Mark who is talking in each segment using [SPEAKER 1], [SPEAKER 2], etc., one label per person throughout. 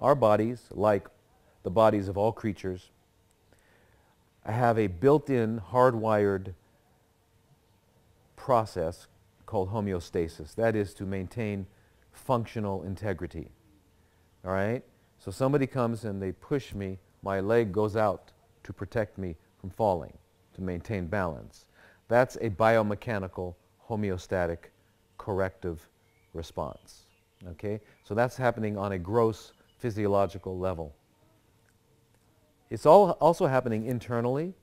[SPEAKER 1] our bodies, like the bodies of all creatures, have a built-in hardwired process called homeostasis. That is to maintain functional integrity. All right? So somebody comes and they push me, my leg goes out to protect me from falling, to maintain balance. That's a biomechanical homeostatic corrective response. Okay? So that's happening on a gross physiological level. It's all also happening internally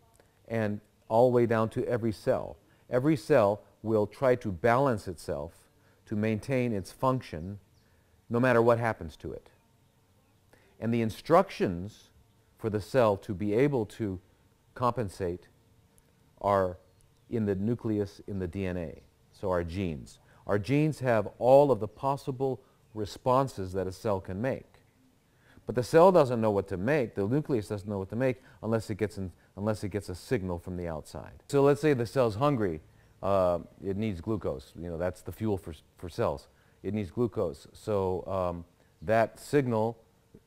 [SPEAKER 1] and all the way down to every cell. Every cell will try to balance itself to maintain its function no matter what happens to it. And the instructions for the cell to be able to compensate are in the nucleus in the DNA, so our genes. Our genes have all of the possible responses that a cell can make. But the cell doesn't know what to make, the nucleus doesn't know what to make unless it gets, unless it gets a signal from the outside. So let's say the cell's hungry, uh, it needs glucose. You know, that's the fuel for, for cells. It needs glucose. So um, that signal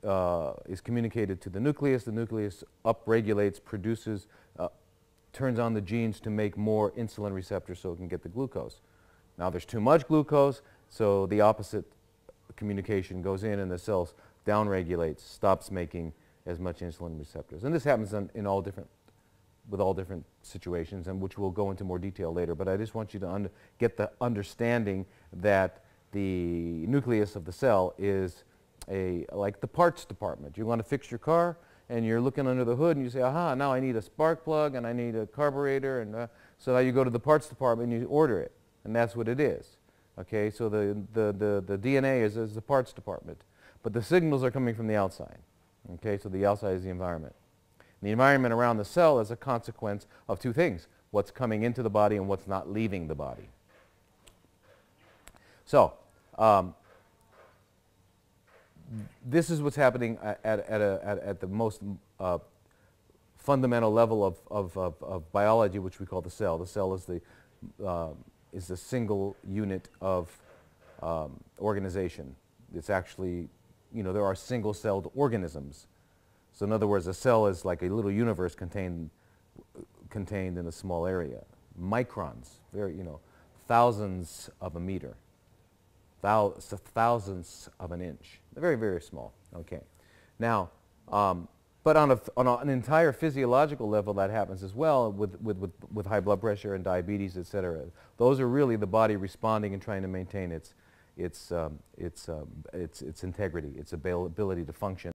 [SPEAKER 1] uh, is communicated to the nucleus. The nucleus upregulates, produces, uh, turns on the genes to make more insulin receptors so it can get the glucose. Now there's too much glucose, so the opposite communication goes in and the cells downregulates, stops making as much insulin receptors. And this happens in, in all different, with all different situations, and which we'll go into more detail later. But I just want you to get the understanding that the nucleus of the cell is a, like the parts department. You want to fix your car, and you're looking under the hood, and you say, aha, now I need a spark plug, and I need a carburetor, and uh, so now you go to the parts department and you order it, and that's what it is. Okay, so the, the, the, the DNA is, is the parts department, but the signals are coming from the outside. Okay, so the outside is the environment. The environment around the cell is a consequence of two things, what's coming into the body and what's not leaving the body. So, um, this is what's happening at, at, a, at, at the most uh, fundamental level of, of, of, of, biology, which we call the cell. The cell is the, uh, is the single unit of um, organization. It's actually, you know, there are single-celled organisms. So in other words, a cell is like a little universe contained, contained in a small area. Microns, very, you know, thousands of a meter thou thousandths of an inch. They're Very, very small. Okay. Now, um, but on, a, on a, an entire physiological level that happens as well with, with, with, with high blood pressure and diabetes, et cetera. Those are really the body responding and trying to maintain its, its, um, its, um, its, its integrity, its ability to function.